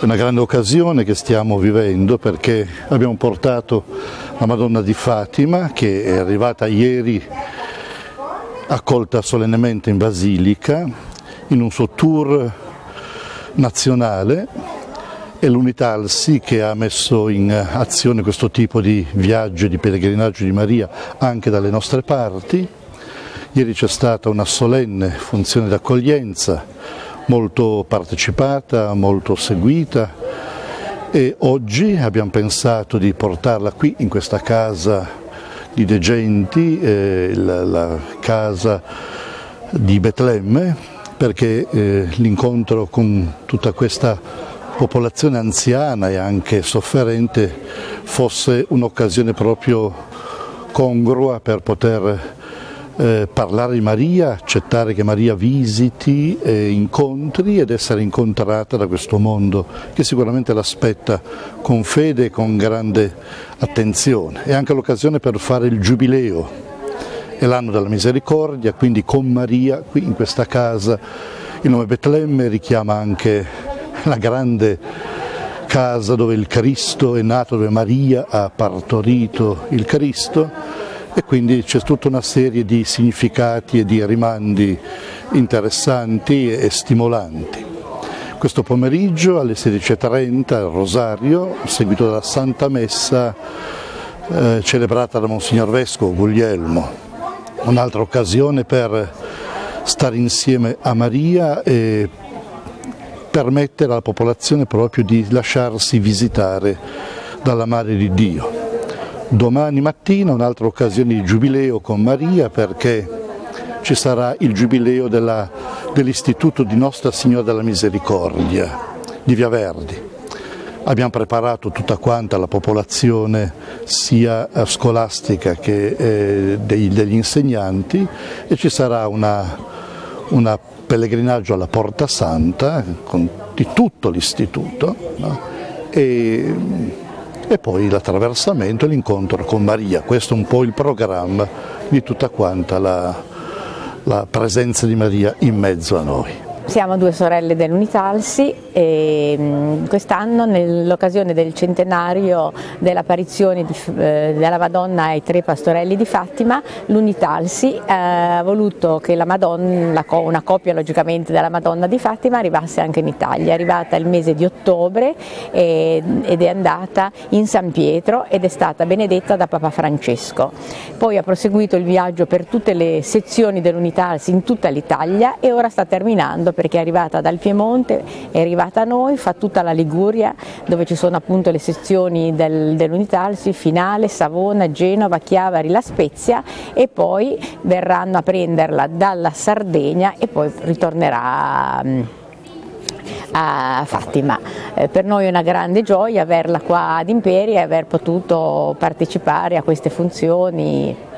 È una grande occasione che stiamo vivendo perché abbiamo portato la Madonna di Fatima che è arrivata ieri accolta solennemente in Basilica in un suo tour nazionale e l'Unitalsi che ha messo in azione questo tipo di viaggio e di pellegrinaggio di Maria anche dalle nostre parti. Ieri c'è stata una solenne funzione d'accoglienza molto partecipata, molto seguita e oggi abbiamo pensato di portarla qui in questa casa di De Genti, eh, la, la, casa di Betlemme, perché eh, l'incontro con tutta questa popolazione anziana e anche sofferente fosse un'occasione proprio congrua per poter eh, parlare di Maria, accettare che Maria visiti, e incontri ed essere incontrata da questo mondo che sicuramente l'aspetta con fede e con grande attenzione. È anche l'occasione per fare il giubileo, è l'anno della misericordia, quindi con Maria qui in questa casa il nome Betlemme richiama anche la grande casa dove il Cristo è nato, dove Maria ha partorito il Cristo e quindi c'è tutta una serie di significati e di rimandi interessanti e stimolanti. Questo pomeriggio alle 16.30 al Rosario, seguito dalla Santa Messa eh, celebrata da Monsignor Vescovo Guglielmo, un'altra occasione per stare insieme a Maria e permettere alla popolazione proprio di lasciarsi visitare dalla Madre di Dio. Domani mattina un'altra occasione di giubileo con Maria perché ci sarà il giubileo dell'Istituto di Nostra Signora della Misericordia di Via Verdi. Abbiamo preparato tutta quanta la popolazione sia scolastica che eh, dei, degli insegnanti e ci sarà un pellegrinaggio alla Porta Santa con, di tutto l'istituto no? E poi l'attraversamento e l'incontro con Maria. Questo è un po' il programma di tutta quanta la, la presenza di Maria in mezzo a noi. Siamo due sorelle dell'Unitalsi e mm, quest'anno nell'occasione del centenario dell'apparizione eh, della Madonna ai tre pastorelli di Fatima, l'Unitalsi eh, ha voluto che la Madonna, una coppia logicamente della Madonna di Fatima arrivasse anche in Italia, è arrivata il mese di ottobre ed è andata in San Pietro ed è stata benedetta da Papa Francesco. Poi ha proseguito il viaggio per tutte le sezioni dell'Unitalsi in tutta l'Italia e ora sta terminando perché è arrivata dal Piemonte, è arrivata a noi, fa tutta la Liguria dove ci sono appunto le sezioni del, dell'Unitalsi, Finale, Savona, Genova, Chiavari, La Spezia e poi verranno a prenderla dalla Sardegna e poi ritornerà mm, a Fatima. Eh, per noi è una grande gioia averla qua ad Imperia e aver potuto partecipare a queste funzioni